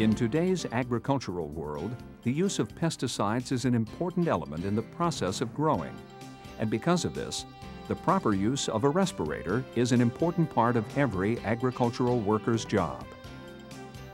In today's agricultural world, the use of pesticides is an important element in the process of growing. And because of this, the proper use of a respirator is an important part of every agricultural worker's job.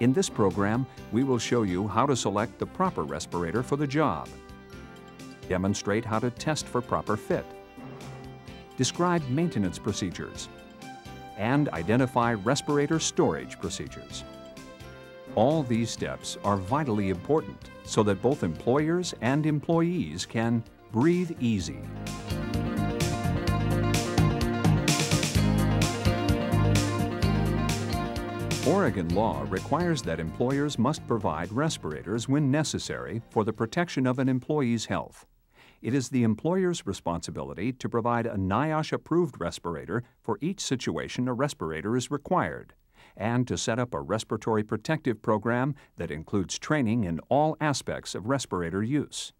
In this program, we will show you how to select the proper respirator for the job, demonstrate how to test for proper fit, describe maintenance procedures, and identify respirator storage procedures. All these steps are vitally important so that both employers and employees can breathe easy. Oregon law requires that employers must provide respirators when necessary for the protection of an employee's health. It is the employer's responsibility to provide a NIOSH-approved respirator for each situation a respirator is required and to set up a respiratory protective program that includes training in all aspects of respirator use.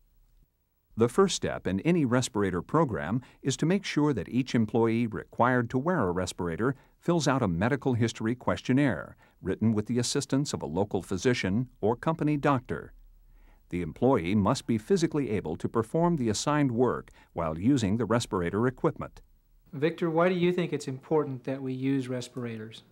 The first step in any respirator program is to make sure that each employee required to wear a respirator fills out a medical history questionnaire written with the assistance of a local physician or company doctor. The employee must be physically able to perform the assigned work while using the respirator equipment. Victor, why do you think it's important that we use respirators?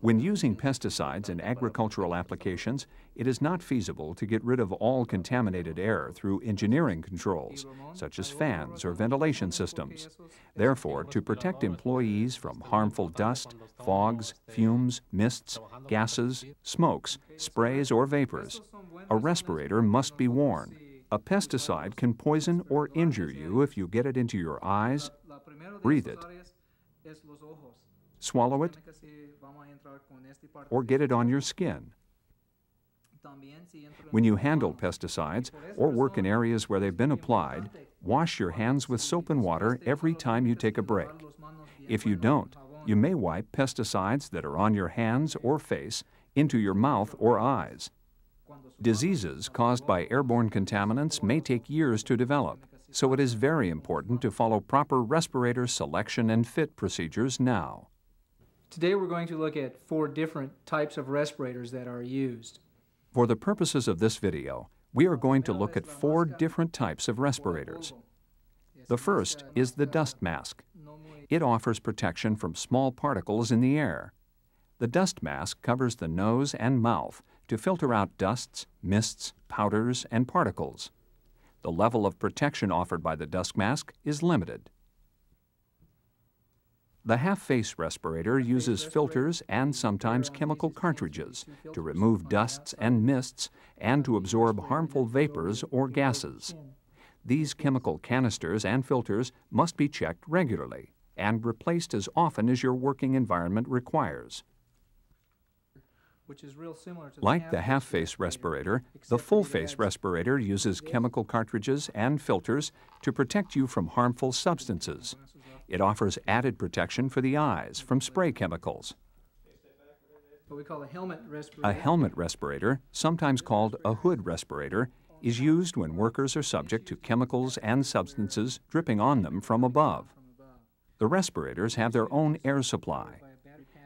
When using pesticides in agricultural applications, it is not feasible to get rid of all contaminated air through engineering controls, such as fans or ventilation systems. Therefore, to protect employees from harmful dust, fogs, fumes, mists, gases, smokes, sprays, or vapors, a respirator must be worn. A pesticide can poison or injure you if you get it into your eyes, breathe it, swallow it, or get it on your skin. When you handle pesticides or work in areas where they've been applied, wash your hands with soap and water every time you take a break. If you don't, you may wipe pesticides that are on your hands or face into your mouth or eyes. Diseases caused by airborne contaminants may take years to develop, so it is very important to follow proper respirator selection and fit procedures now. Today we're going to look at four different types of respirators that are used. For the purposes of this video, we are going to look at four different types of respirators. The first is the dust mask. It offers protection from small particles in the air. The dust mask covers the nose and mouth to filter out dusts, mists, powders, and particles. The level of protection offered by the dust mask is limited. The half-face respirator uses filters and sometimes chemical cartridges to remove dusts and mists and to absorb harmful vapors or gases. These chemical canisters and filters must be checked regularly and replaced as often as your working environment requires. Like the half-face respirator, the full-face respirator uses chemical cartridges and filters to protect you from harmful substances. It offers added protection for the eyes from spray chemicals. What we call a helmet respirator. A helmet respirator, sometimes called a hood respirator, is used when workers are subject to chemicals and substances dripping on them from above. The respirators have their own air supply.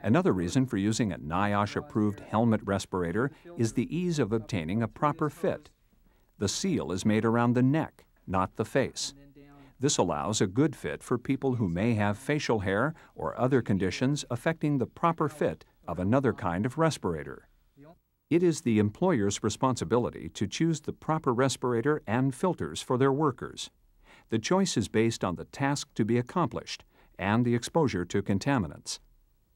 Another reason for using a NIOSH-approved helmet respirator is the ease of obtaining a proper fit. The seal is made around the neck, not the face. This allows a good fit for people who may have facial hair or other conditions affecting the proper fit of another kind of respirator. It is the employer's responsibility to choose the proper respirator and filters for their workers. The choice is based on the task to be accomplished and the exposure to contaminants.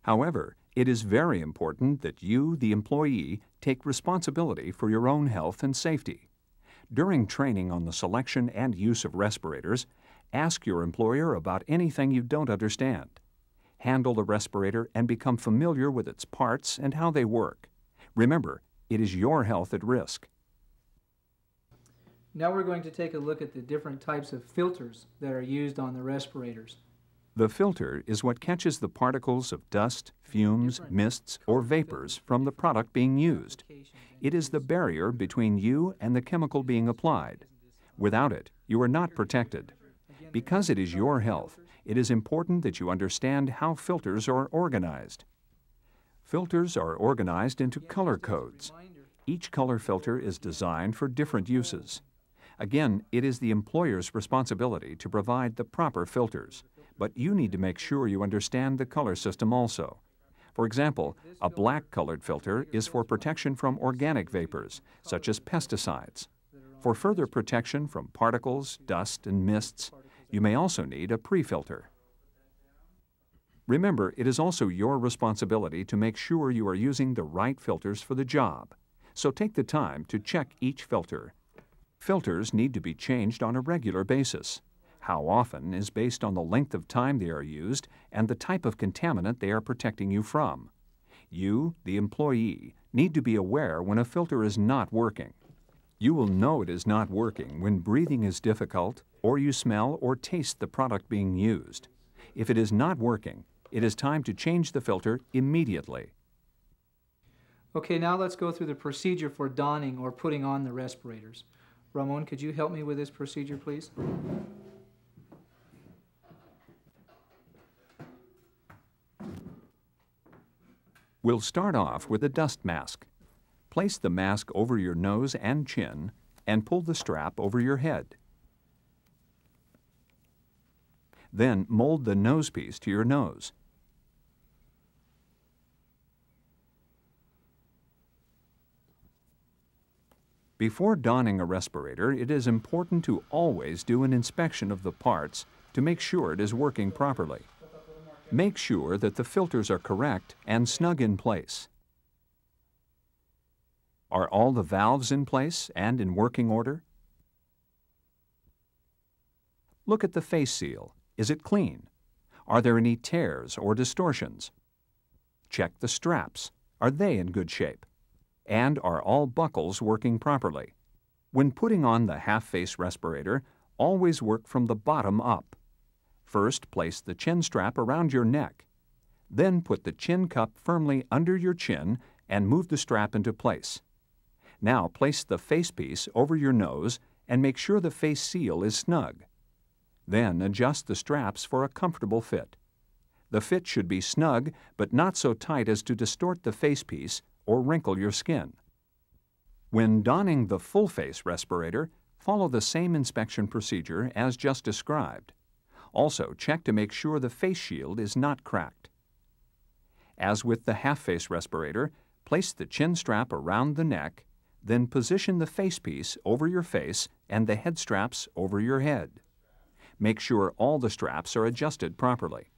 However, it is very important that you, the employee, take responsibility for your own health and safety. During training on the selection and use of respirators, Ask your employer about anything you don't understand. Handle the respirator and become familiar with its parts and how they work. Remember, it is your health at risk. Now we're going to take a look at the different types of filters that are used on the respirators. The filter is what catches the particles of dust, fumes, mists, or vapors from the product being used. It is the barrier between you and the chemical being applied. Without it, you are not protected. Because it is your health, it is important that you understand how filters are organized. Filters are organized into color codes. Each color filter is designed for different uses. Again, it is the employer's responsibility to provide the proper filters, but you need to make sure you understand the color system also. For example, a black colored filter is for protection from organic vapors, such as pesticides. For further protection from particles, dust, and mists, you may also need a pre-filter. Remember, it is also your responsibility to make sure you are using the right filters for the job. So take the time to check each filter. Filters need to be changed on a regular basis. How often is based on the length of time they are used and the type of contaminant they are protecting you from. You, the employee, need to be aware when a filter is not working. You will know it is not working when breathing is difficult or you smell or taste the product being used. If it is not working, it is time to change the filter immediately. Okay, now let's go through the procedure for donning or putting on the respirators. Ramon, could you help me with this procedure, please? We'll start off with a dust mask. Place the mask over your nose and chin and pull the strap over your head. Then mold the nose piece to your nose. Before donning a respirator, it is important to always do an inspection of the parts to make sure it is working properly. Make sure that the filters are correct and snug in place. Are all the valves in place and in working order? Look at the face seal. Is it clean? Are there any tears or distortions? Check the straps. Are they in good shape? And are all buckles working properly? When putting on the half-face respirator, always work from the bottom up. First, place the chin strap around your neck. Then put the chin cup firmly under your chin and move the strap into place. Now place the face piece over your nose and make sure the face seal is snug. Then adjust the straps for a comfortable fit. The fit should be snug, but not so tight as to distort the face piece or wrinkle your skin. When donning the full face respirator, follow the same inspection procedure as just described. Also, check to make sure the face shield is not cracked. As with the half-face respirator, place the chin strap around the neck, then position the face piece over your face and the head straps over your head. Make sure all the straps are adjusted properly.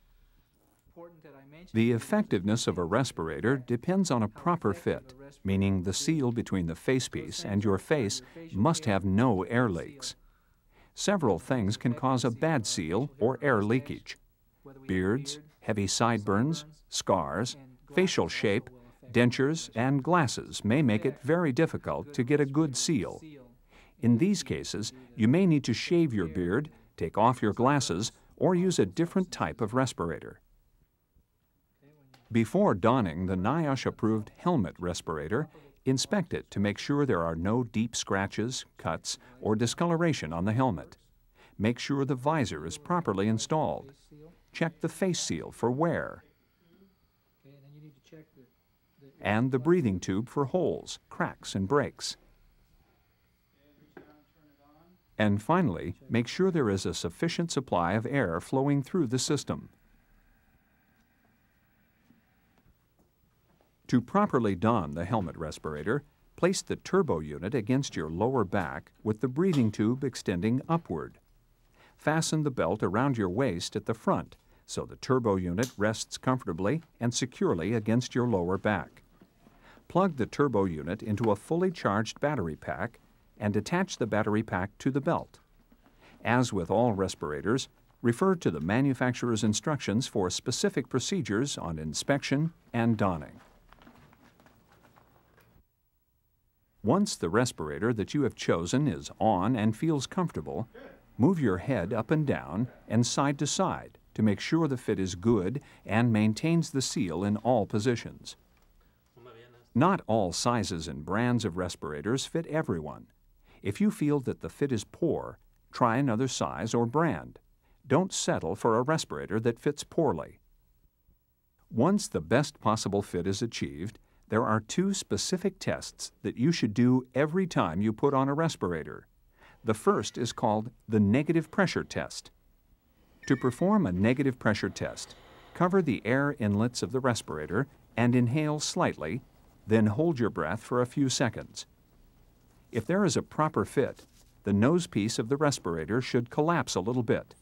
The effectiveness of a respirator depends on a proper fit, meaning the seal between the facepiece and your face must have no air leaks. Several things can cause a bad seal or air leakage. Beards, heavy sideburns, scars, facial shape, dentures, and glasses may make it very difficult to get a good seal. In these cases, you may need to shave your beard, take off your glasses, or use a different type of respirator. Before donning the NIOSH-approved helmet respirator, Inspect it to make sure there are no deep scratches, cuts, or discoloration on the helmet. Make sure the visor is properly installed. Check the face seal for wear. And the breathing tube for holes, cracks, and breaks. And finally, make sure there is a sufficient supply of air flowing through the system. To properly don the helmet respirator, place the turbo unit against your lower back with the breathing tube extending upward. Fasten the belt around your waist at the front so the turbo unit rests comfortably and securely against your lower back. Plug the turbo unit into a fully charged battery pack and attach the battery pack to the belt. As with all respirators, refer to the manufacturer's instructions for specific procedures on inspection and donning. Once the respirator that you have chosen is on and feels comfortable, move your head up and down and side to side to make sure the fit is good and maintains the seal in all positions. Not all sizes and brands of respirators fit everyone. If you feel that the fit is poor, try another size or brand. Don't settle for a respirator that fits poorly. Once the best possible fit is achieved, there are two specific tests that you should do every time you put on a respirator. The first is called the negative pressure test. To perform a negative pressure test, cover the air inlets of the respirator and inhale slightly, then hold your breath for a few seconds. If there is a proper fit, the nose piece of the respirator should collapse a little bit.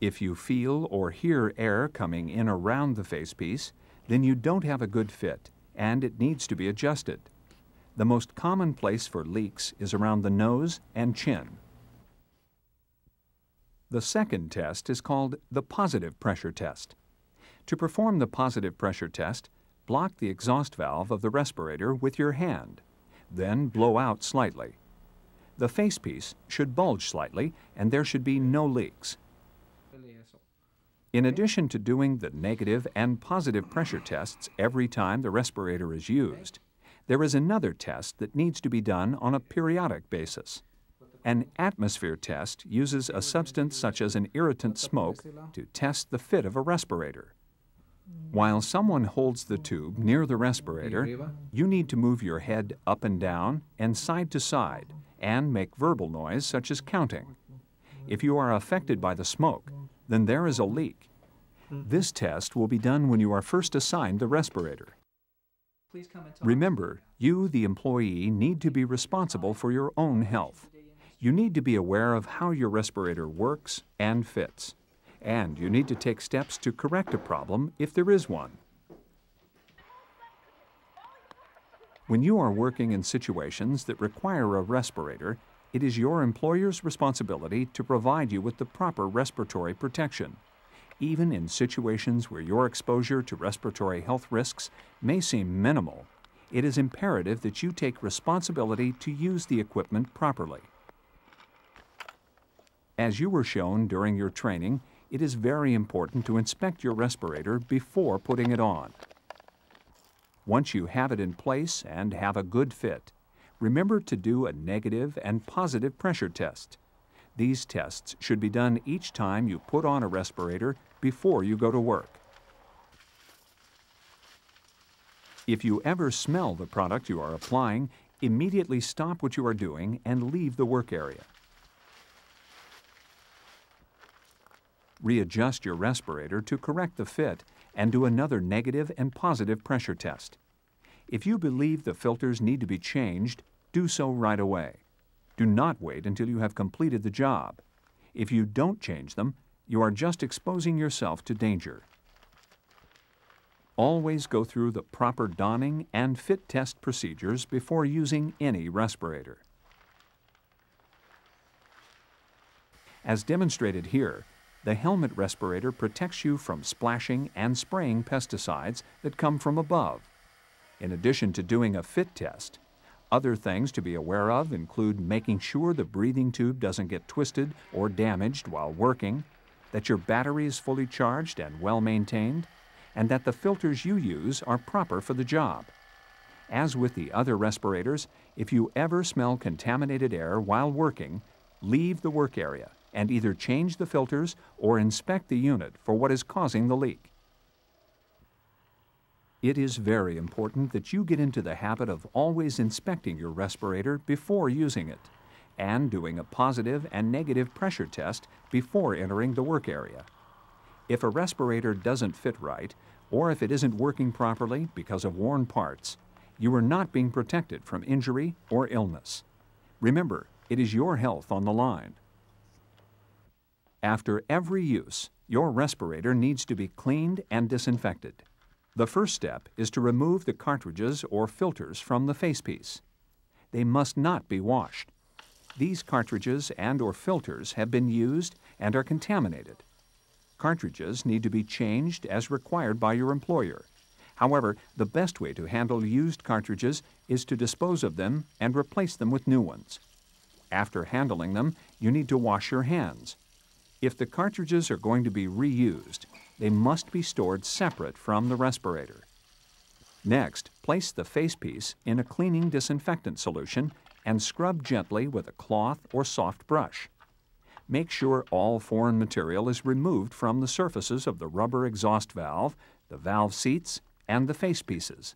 If you feel or hear air coming in around the facepiece, then you don't have a good fit and it needs to be adjusted. The most common place for leaks is around the nose and chin. The second test is called the positive pressure test. To perform the positive pressure test, block the exhaust valve of the respirator with your hand, then blow out slightly. The facepiece should bulge slightly and there should be no leaks. In addition to doing the negative and positive pressure tests every time the respirator is used, there is another test that needs to be done on a periodic basis. An atmosphere test uses a substance such as an irritant smoke to test the fit of a respirator. While someone holds the tube near the respirator, you need to move your head up and down and side to side and make verbal noise such as counting. If you are affected by the smoke, then there is a leak. This test will be done when you are first assigned the respirator. Remember, you, the employee, need to be responsible for your own health. You need to be aware of how your respirator works and fits. And you need to take steps to correct a problem if there is one. When you are working in situations that require a respirator, it is your employer's responsibility to provide you with the proper respiratory protection. Even in situations where your exposure to respiratory health risks may seem minimal, it is imperative that you take responsibility to use the equipment properly. As you were shown during your training, it is very important to inspect your respirator before putting it on. Once you have it in place and have a good fit, remember to do a negative and positive pressure test. These tests should be done each time you put on a respirator before you go to work. If you ever smell the product you are applying, immediately stop what you are doing and leave the work area. Readjust your respirator to correct the fit and do another negative and positive pressure test. If you believe the filters need to be changed, do so right away. Do not wait until you have completed the job. If you don't change them, you are just exposing yourself to danger. Always go through the proper donning and fit test procedures before using any respirator. As demonstrated here, the helmet respirator protects you from splashing and spraying pesticides that come from above. In addition to doing a fit test, other things to be aware of include making sure the breathing tube doesn't get twisted or damaged while working, that your battery is fully charged and well maintained, and that the filters you use are proper for the job. As with the other respirators, if you ever smell contaminated air while working, leave the work area and either change the filters or inspect the unit for what is causing the leak. It is very important that you get into the habit of always inspecting your respirator before using it and doing a positive and negative pressure test before entering the work area. If a respirator doesn't fit right, or if it isn't working properly because of worn parts, you are not being protected from injury or illness. Remember, it is your health on the line. After every use, your respirator needs to be cleaned and disinfected. The first step is to remove the cartridges or filters from the facepiece. They must not be washed. These cartridges and or filters have been used and are contaminated. Cartridges need to be changed as required by your employer. However, the best way to handle used cartridges is to dispose of them and replace them with new ones. After handling them, you need to wash your hands. If the cartridges are going to be reused, they must be stored separate from the respirator. Next, place the facepiece in a cleaning disinfectant solution and scrub gently with a cloth or soft brush. Make sure all foreign material is removed from the surfaces of the rubber exhaust valve, the valve seats, and the face pieces.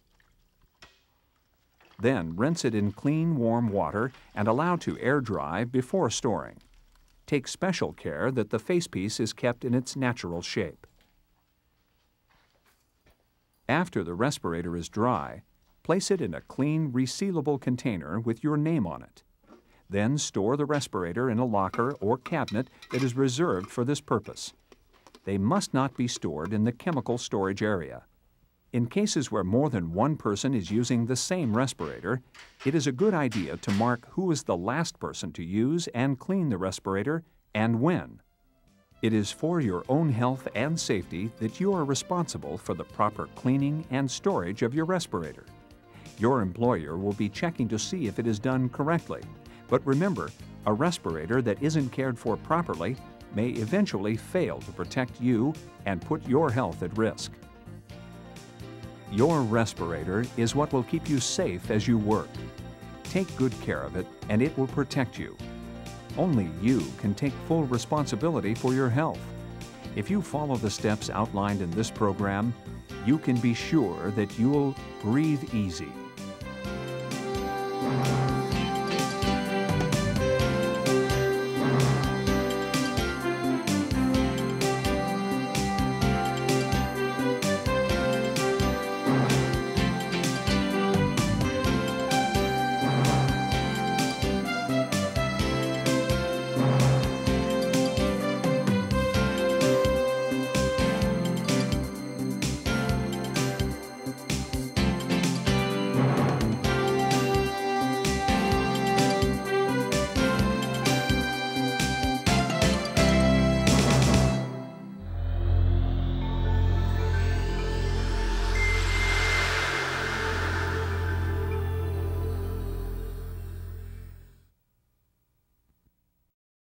Then rinse it in clean, warm water and allow to air dry before storing. Take special care that the facepiece is kept in its natural shape. After the respirator is dry, place it in a clean, resealable container with your name on it. Then store the respirator in a locker or cabinet that is reserved for this purpose. They must not be stored in the chemical storage area. In cases where more than one person is using the same respirator, it is a good idea to mark who is the last person to use and clean the respirator and when. It is for your own health and safety that you are responsible for the proper cleaning and storage of your respirator. Your employer will be checking to see if it is done correctly. But remember, a respirator that isn't cared for properly may eventually fail to protect you and put your health at risk. Your respirator is what will keep you safe as you work. Take good care of it and it will protect you. Only you can take full responsibility for your health. If you follow the steps outlined in this program, you can be sure that you'll breathe easy.